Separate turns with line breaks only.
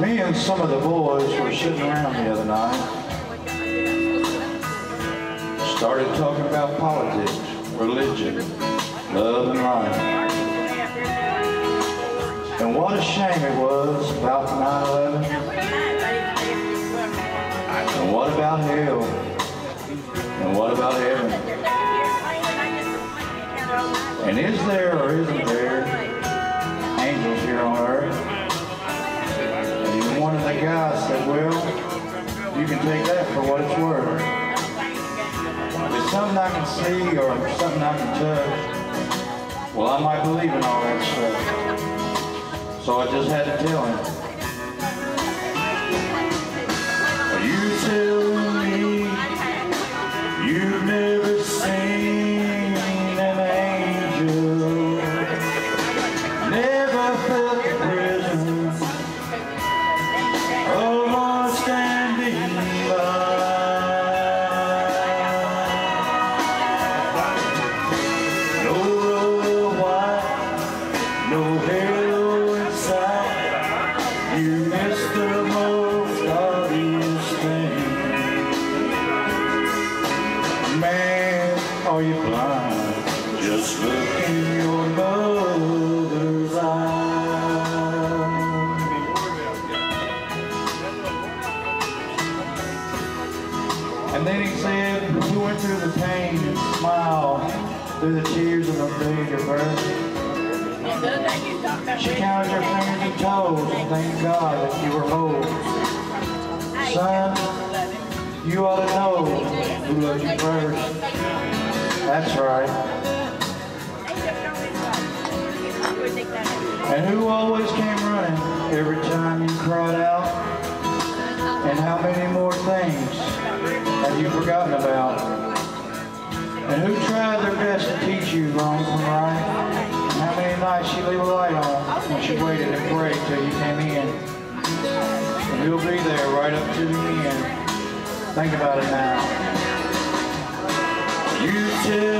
Me and some of the boys were sitting around the other night. Started talking about politics, religion, love and life. And what a shame it was about 9-11. And what about hell? And what about heaven? And is there or isn't there you can take that for what it's worth. If something I can see or something I can touch, well, I might believe in all that stuff. So I just had to tell him. And then he said, we went through the pain and smiled through the tears of the of birth. She counted her fingers and toes and thank God that you were whole. Son, you ought to know who loves you first. That's right. And who always came running every time you cried out? And how many more things have you forgotten about? And who tried their best to teach you wrong from right? And how many nights she leave a light on when she waited and prayed till you came in? And who'll be there right up to the end? Think about it now. You telling